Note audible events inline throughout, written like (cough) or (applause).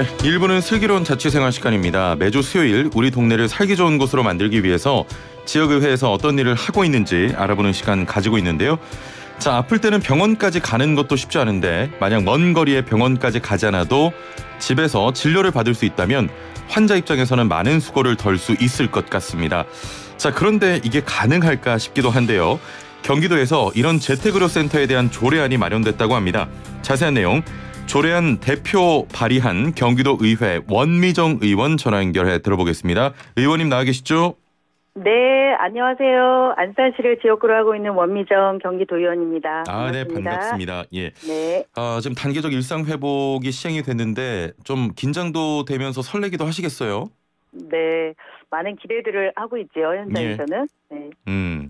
네, 1부는 슬기로운 자취생활 시간입니다. 매주 수요일 우리 동네를 살기 좋은 곳으로 만들기 위해서 지역의회에서 어떤 일을 하고 있는지 알아보는 시간 가지고 있는데요. 자, 아플 때는 병원까지 가는 것도 쉽지 않은데 만약 먼 거리에 병원까지 가지 않아도 집에서 진료를 받을 수 있다면 환자 입장에서는 많은 수고를 덜 수 있을 것 같습니다. 자, 그런데 이게 가능할까 싶기도 한데요. 경기도에서 이런 재택의료 센터에 대한 조례안이 마련됐다고 합니다. 자세한 내용 조례안 대표 발의한 경기도 의회 원미정 의원 전화 연결해 들어보겠습니다. 의원님 나와 계시죠? 네, 안녕하세요. 안산시를 지역구로 하고 있는 원미정 경기도의원입니다. 아, 네, 반갑습니다. 예. 네. 아, 지금 단계적 일상 회복이 시행이 됐는데 좀 긴장도 되면서 설레기도 하시겠어요? 네, 많은 기대들을 하고 있죠, 현장에서는. 네. 음.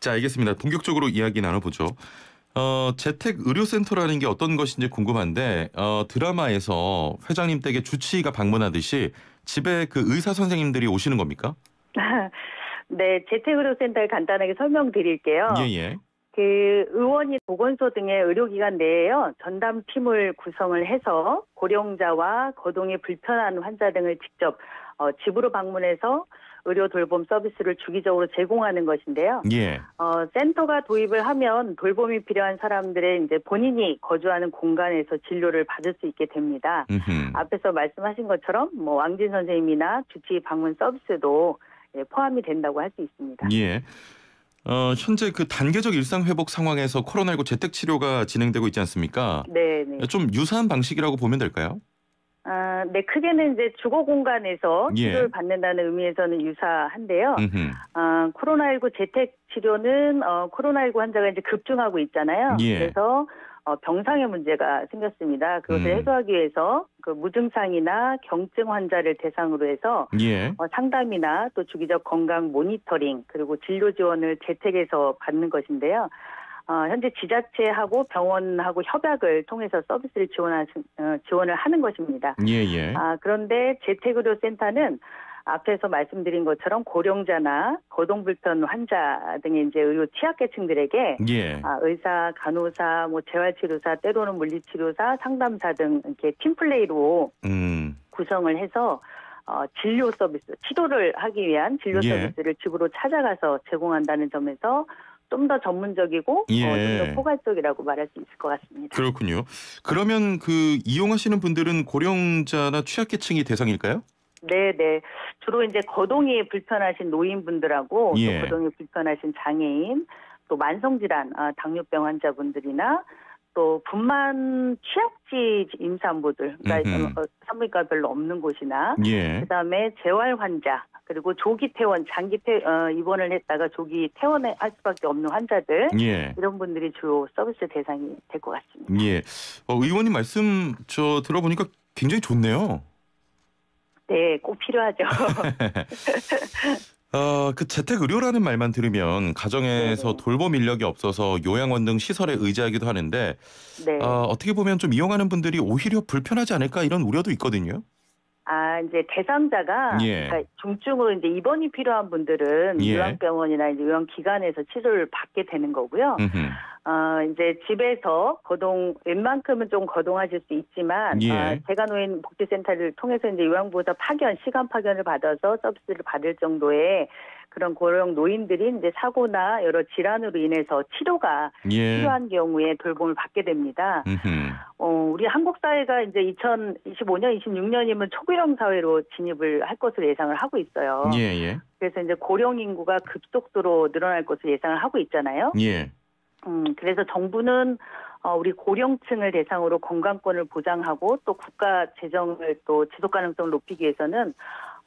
자, 알겠습니다. 본격적으로 이야기 나눠보죠. 어, 재택 의료센터라는 게 어떤 것인지 궁금한데 어, 드라마에서 회장님 댁에 주치의가 방문하듯이 집에 그 의사 선생님들이 오시는 겁니까? (laughs) 네, 재택의료센터를 간단하게 설명드릴게요. 예, 예. 그 의원이 보건소 등의 의료기관 내에요 전담 팀을 구성을 해서 고령자와 거동이 불편한 환자 등을 직접 어, 집으로 방문해서 의료 돌봄 서비스를 주기적으로 제공하는 것인데요. 예. 어, 센터가 도입을 하면 돌봄이 필요한 사람들의 이제 본인이 거주하는 공간에서 진료를 받을 수 있게 됩니다. 음흠. 앞에서 말씀하신 것처럼 뭐 왕진 선생님이나 주치의 방문 서비스도 예, 포함이 된다고 할 수 있습니다. 예. 어, 현재 그 단계적 일상 회복 상황에서 코로나19 재택 치료가 진행되고 있지 않습니까? 네, 네. 좀 유사한 방식이라고 보면 될까요? 아, 네, 크게는 이제 주거 공간에서 예. 치료를 받는다는 의미에서는 유사한데요. 음흠. 아, 코로나19 재택 치료는 어, 코로나19 환자가 이제 급증하고 있잖아요. 예. 그래서 어, 병상의 문제가 생겼습니다. 그것을 음. 해소하기 위해서 그 무증상이나 경증 환자를 대상으로 해서 예. 어, 상담이나 또 주기적 건강 모니터링 그리고 진료 지원을 재택에서 받는 것인데요. 어, 현재 지자체하고 병원하고 협약을 통해서 서비스를 지원하, 어, 지원을 하는 것입니다. 예, 예. 아, 그런데 재택의료센터는 앞에서 말씀드린 것처럼 고령자나 거동불편 환자 등의 이제 의료 취약계층들에게 예. 아, 의사, 간호사, 뭐 재활치료사, 때로는 물리치료사, 상담사 등 이렇게 팀플레이로 음. 구성을 해서 어, 진료 서비스, 치료를 하기 위한 진료 예. 서비스를 집으로 찾아가서 제공한다는 점에서 좀 더 전문적이고 예. 어, 좀더 포괄적이라고 말할 수 있을 것 같습니다. 그렇군요. 그러면 그 이용하시는 분들은 고령자나 취약계층이 대상일까요? 네, 네. 주로 이제 거동이 불편하신 노인분들하고 예. 또 거동이 불편하신 장애인, 또 만성질환, 아, 당뇨병 환자분들이나 또 분만 취약지 임산부들, 그러니까 음흠. 어, 산부인과 별로 없는 곳이나 예. 그다음에 재활 환자 그리고 조기 퇴원, 장기 퇴, 어, 입원을 했다가 조기 퇴원할 수밖에 없는 환자들 예. 이런 분들이 주로 서비스 대상이 될 것 같습니다. 예. 어, 의원님 말씀 저 들어보니까 굉장히 좋네요. 네, 꼭 필요하죠. (laughs) 어, 그 재택 의료라는 말만 들으면 가정에서 네네. 돌봄 인력이 없어서 요양원 등 시설에 의지하기도 하는데 네. 어, 어떻게 보면 좀 이용하는 분들이 오히려 불편하지 않을까 이런 우려도 있거든요. 아, 이제 대상자가 예. 그러니까 중증으로 이제 입원이 필요한 분들은 예. 요양병원이나 이제 요양기관에서 치료를 받게 되는 거고요. 음흠. 어, 이제 집에서 거동 웬만큼은 좀 거동하실 수 있지만 예. 어, 재가노인 복지센터를 통해서 이제 요양보호사 파견, 시간 파견을 받아서 서비스를 받을 정도의 그런 고령 노인들이 이제 사고나 여러 질환으로 인해서 치료가 예. 필요한 경우에 돌봄을 받게 됩니다. 음흠. 어, 우리 한국 사회가 이제 2025년, 26년이면 초고령 사회로 진입을 할 것으로 예상을 하고 있어요. 예, 예. 그래서 이제 고령 인구가 급속도로 늘어날 것으로 예상을 하고 있잖아요. 예. 음, 그래서 정부는 어, 우리 고령층을 대상으로 건강권을 보장하고 또 국가 재정을 또 지속 가능성을 높이기 위해서는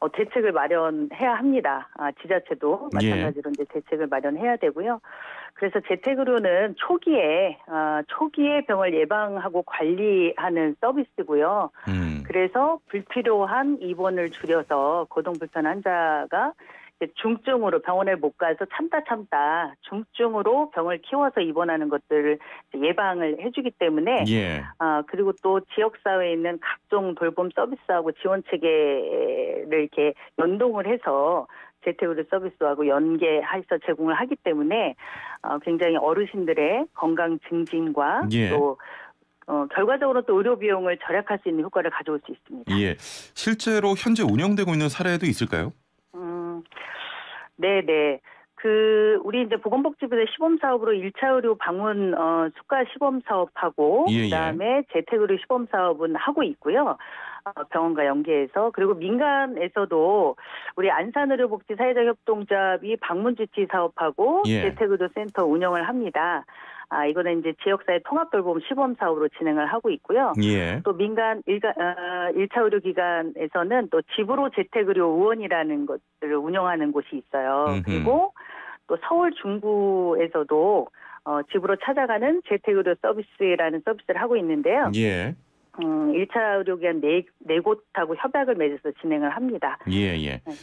어, 대책을 마련해야 합니다. 아, 지자체도 예. 마찬가지로 이제 대책을 마련해야 되고요. 그래서 재택으로는 초기에 아, 초기에 병을 예방하고 관리하는 서비스고요. 음. 그래서 불필요한 입원을 줄여서 거동 불편 환자가 중증으로 병원에 못 가서 참다 참다 중증으로 병을 키워서 입원하는 것들을 예방을 해주기 때문에 예. 아 그리고 또 지역 사회에 있는 각종 돌봄 서비스하고 지원 체계를 이렇게 연동을 해서 재택의료 서비스하고 연계해서 제공을 하기 때문에 어, 굉장히 어르신들의 건강 증진과 예. 또 어, 결과적으로 또 의료 비용을 절약할 수 있는 효과를 가져올 수 있습니다. 예. 실제로 현재 운영되고 있는 사례도 있을까요? 음, 네, 네. 그 우리 이제 보건복지부의 시범 사업으로 1차 의료 방문 어, 수가 시범 사업하고 예, 예. 그다음에 재택 의료 시범 사업은 하고 있고요. 어, 병원과 연계해서 그리고 민간에서도 우리 안산의료복지 사회적 협동조합이 방문 주치 사업하고 예. 재택 의료 센터 운영을 합니다. 아, 이거는 이제 지역사회 통합 돌봄 시범 사업으로 진행을 하고 있고요. 예. 또 민간 일가, 어, 1차 의료기관에서는 또 집으로 재택의료 의원이라는 것들을 운영하는 곳이 있어요. 음흠. 그리고 또 서울 중구에서도 어, 집으로 찾아가는 재택의료 서비스라는 서비스를 하고 있는데요. 예. 음, 1차 의료기관 네, 네 곳하고 협약을 맺어서 진행을 합니다. 예, 예. 네.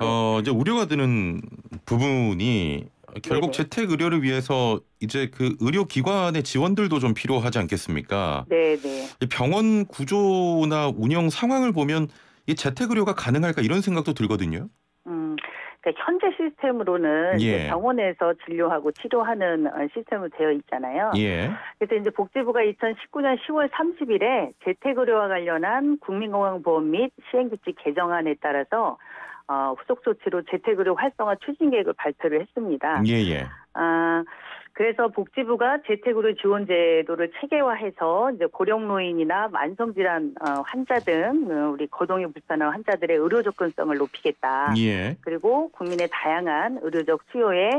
어, 이제 우려가 드는 부분이 결국 네네. 재택 의료를 위해서 이제 그 의료 기관의 지원들도 좀 필요하지 않겠습니까? 네, 네. 이 병원 구조나 운영 상황을 보면 이 재택 의료가 가능할까 이런 생각도 들거든요. 음, 그러니까 현재 시스템으로는 예. 병원에서 진료하고 치료하는 어, 시스템으로 되어 있잖아요. 예. 그래서 이제 복지부가 2019년 10월 30일에 재택의료와 관련한 국민건강보험 및 시행규칙 개정안에 따라서 어, 후속 조치로 재택의료 활성화 추진 계획을 발표를 했습니다. 예, 예. 아, 그래서 복지부가 재택의료 지원 제도를 체계화해서 이제 고령 노인이나 만성 질환 어, 환자 등 어, 우리 거동이 불편한 환자들의 의료 접근성을 높이겠다. 예. 그리고 국민의 다양한 의료적 수요에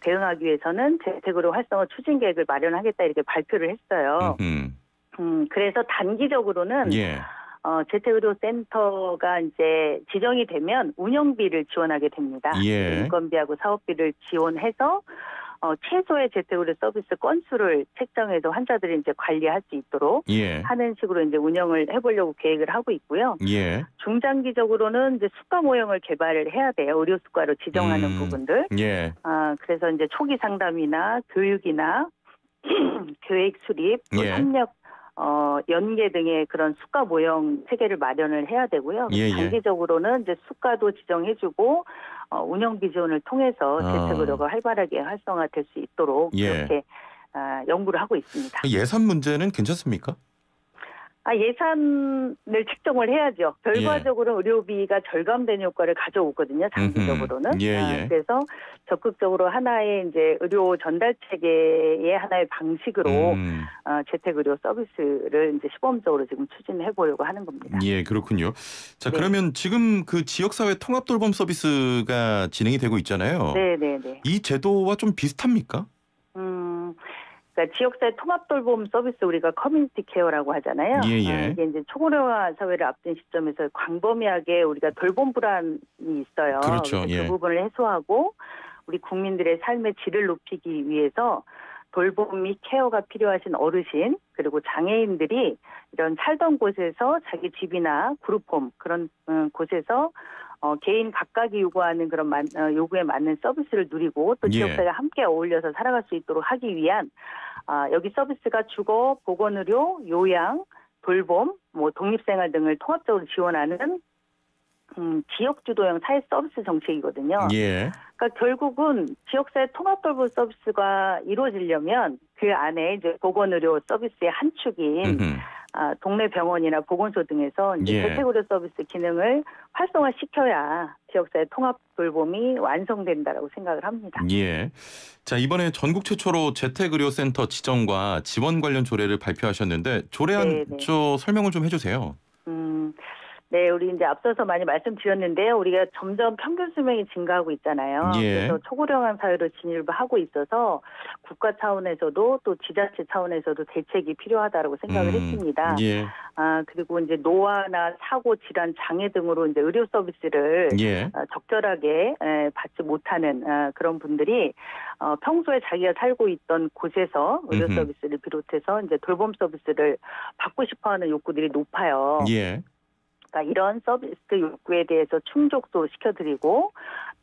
대응하기 위해서는 재택의료 활성화 추진 계획을 마련하겠다 이렇게 발표를 했어요. 음. 음, 그래서 단기적으로는 예. 어, 재택의료 센터가 이제 지정이 되면 운영비를 지원하게 됩니다. 예. 인건비하고 사업비를 지원해서 어, 최소의 재택의료 서비스 건수를 책정해서 환자들이 이제 관리할 수 있도록 예. 하는 식으로 이제 운영을 해보려고 계획을 하고 있고요. 예. 중장기적으로는 이제 수가 모형을 개발을 해야 돼요. 의료 수가로 지정하는 음. 부분들. 예. 아, 그래서 이제 초기 상담이나 교육이나 (clears throat) 교육 수립, 또 예. 협력 어, 연계 등의 그런 수가 모형 체계를 마련을 해야 되고요. 예, 예. 단기적으로는 이제 수가도 지정해주고 어, 운영비 지원을 통해서 아. 재택 의료가 활발하게 활성화될 수 있도록 예. 이렇게 아, 연구를 하고 있습니다. 예산 문제는 괜찮습니까? 아, 예산을 책정을 해야죠. 결과적으로 의료비가 절감되는 효과를 가져오거든요. 장기적으로는. 예, 아, 예. 그래서 적극적으로 하나의 이제 의료 전달 체계의 하나의 방식으로 음. 어, 재택 의료 서비스를 이제 시범적으로 지금 추진해 보려고 하는 겁니다. 예, 그렇군요. 자, 네. 그러면 지금 그 지역 사회 통합 돌봄 서비스가 진행이 되고 있잖아요. 네, 네, 네. 이 제도와 좀 비슷합니까? 음. 그러니까 지역사회 통합 돌봄 서비스 우리가 community care라고 하잖아요. 예, 예. 아, 이게 이제 초고령화 사회를 앞둔 시점에서 광범위하게 우리가 돌봄 불안이 있어요. 그렇죠, 그래서 예. 그 부분을 해소하고 우리 국민들의 삶의 질을 높이기 위해서 돌봄 및 케어가 필요하신 어르신 그리고 장애인들이 이런 살던 곳에서 자기 집이나 그룹홈 그런 음, 곳에서 어, 개인 각각이 요구하는 그런 만- 어, 요구에 맞는 서비스를 누리고 또 예. 지역사회가 함께 어울려서 살아갈 수 있도록 하기 위한 아, 여기 서비스가 주거, 보건의료, 요양, 돌봄, 뭐 독립생활 등을 통합적으로 지원하는 음, 지역 주도형 사회 서비스 정책이거든요. 예. 그러니까 결국은 지역사회 통합 돌봄 서비스가 이루어지려면 그 안에 이제 보건의료 서비스의 한 축인 음흠. 아, 동네 병원이나 보건소 등에서 이제 예. 재택의료 서비스 기능을 활성화시켜야 지역사회 통합 돌봄이 완성된다라고 생각을 합니다. 예. 자, 이번에 전국 최초로 재택의료센터 지정과 지원 관련 조례를 발표하셨는데 조례안 네, 네. 저 설명을 좀 해주세요. 음, 네, 우리 이제 앞서서 많이 말씀드렸는데요. 우리가 점점 평균 수명이 증가하고 있잖아요. 예. 그래서 초고령화 사회로 진입을 하고 있어서 국가 차원에서도 또 지자체 차원에서도 대책이 필요하다고 생각을 음, 했습니다. 예. 아, 그리고 이제 노화나 사고, 질환, 장애 등으로 이제 의료 서비스를 예. 어, 적절하게 에, 받지 못하는 어, 그런 분들이 어, 평소에 자기가 살고 있던 곳에서 의료 음흠. 서비스를 비롯해서 이제 돌봄 서비스를 받고 싶어 하는 욕구들이 높아요. 예. 그러니까 이런 서비스 욕구에 대해서 충족도 시켜드리고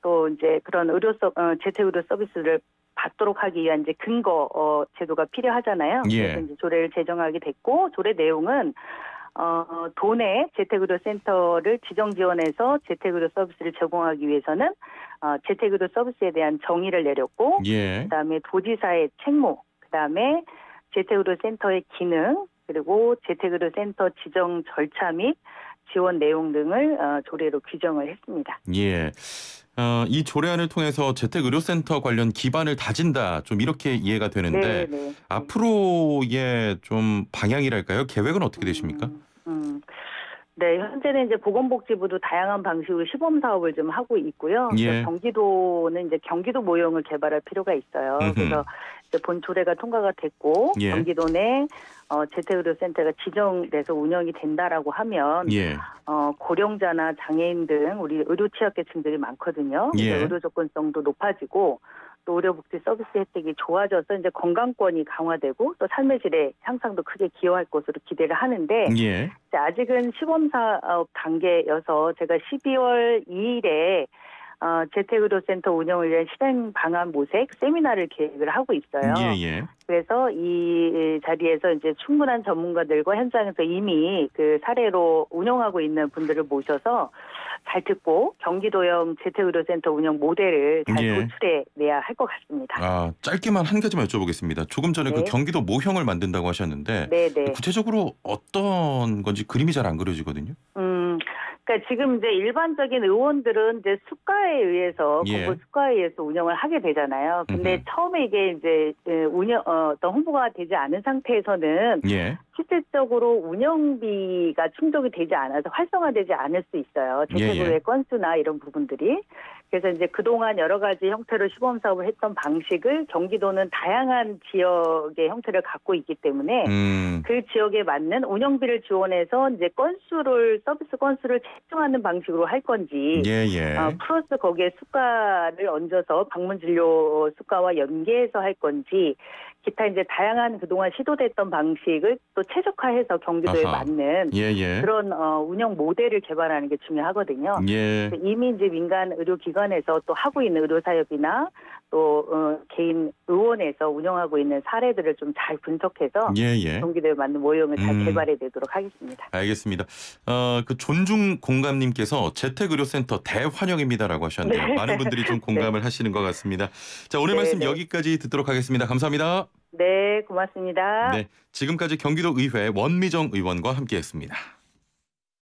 또 이제 그런 의료 서 어, 재택 의료 서비스를 받도록 하기 위한 이제 근거 어, 제도가 필요하잖아요. 예. 그래서 이제 조례를 제정하게 됐고 조례 내용은 어, 도내 재택의료센터를 지정 지원해서 재택의료 서비스를 제공하기 위해서는 어, 재택의료 서비스에 대한 정의를 내렸고 예. 그다음에 도지사의 책무, 그다음에 재택의료센터의 기능, 그리고 재택의료센터 지정 절차 및 지원 내용 등을 어, 조례로 규정을 했습니다. 예. 어, 이 조례안을 통해서 재택 의료센터 관련 기반을 다진다. 좀 이렇게 이해가 되는데 네. 앞으로의 좀 방향이랄까요? 계획은 어떻게 되십니까? 음, 음. 네, 현재는 이제 보건복지부도 다양한 방식으로 시범 사업을 좀 하고 있고요. 예. 경기도는 이제 경기도 모형을 개발할 필요가 있어요. 음흠. 그래서 본 조례가 통과가 됐고 예. 경기도 내 어, 재택의료센터가 지정돼서 운영이 된다라고 하면 예. 어, 고령자나 장애인 등 우리 의료 취약계층들이 많거든요. 예. 의료 접근성도 높아지고 또 의료복지 서비스 혜택이 좋아져서 이제 건강권이 강화되고 또 삶의 질의 향상도 크게 기여할 것으로 기대를 하는데 예. 이제 아직은 시범 사업 단계여서 제가 12월 2일에 어, 재택의료센터 운영을 위한 실행 방안 모색 세미나를 계획을 하고 있어요. 예, 예. 그래서 이 자리에서 이제 충분한 전문가들과 현장에서 이미 그 사례로 운영하고 있는 분들을 모셔서 잘 듣고 경기도형 재택의료센터 운영 모델을 잘 예. 도출해 내야 할 것 같습니다. 아, 짧게만 한 가지만 여쭤보겠습니다. 조금 전에 그 네. 경기도 모형을 만든다고 하셨는데 네, 네. 구체적으로 어떤 건지 그림이 잘 안 그려지거든요. 음, 그러니까 지금 이제 일반적인 의원들은 이제 수가에 의해서 예. 공보 수가에 의해서 운영을 하게 되잖아요. 근데 음흠. 처음에 이게 이제 에, 운영 어, 어떤 홍보가 되지 않은 상태에서는 예. 실질적으로 운영비가 충족이 되지 않아서 활성화되지 않을 수 있어요. 예, 예. 재택의료의 건수나 이런 부분들이. 그래서 이제 그동안 여러 가지 형태로 시범 사업을 했던 방식을 경기도는 다양한 지역의 형태를 갖고 있기 때문에 음. 그 지역에 맞는 운영비를 지원해서 이제 건수를 서비스 건수를 책정하는 방식으로 할 건지 예, 예. 어, 플러스 거기에 수가를 얹어서 방문 진료 수가와 연계해서 할 건지 기타 이제 다양한 그동안 시도됐던 방식을 또 최적화해서 경기도에 아하. 맞는 예, 예. 그런 어, 운영 모델을 개발하는 게 중요하거든요. 예. 이미 이제 민간 의료기관 에서 또 하고 있는 의료사협이나 또 어, 개인 의원에서 운영하고 있는 사례들을 좀 잘 분석해서 예, 예. 경기도에 맞는 모형을 잘 음. 개발해 내도록 하겠습니다. 알겠습니다. 어, 그 존중 공감님께서 재택의료센터 대환영입니다라고 하셨는데요. 네. 많은 분들이 좀 (laughs) 공감을 하시는 것 같습니다. 자, 오늘 네, 말씀 네. 여기까지 듣도록 하겠습니다. 감사합니다. 네, 고맙습니다. 네, 지금까지 경기도 의회 원미정 의원과 함께했습니다.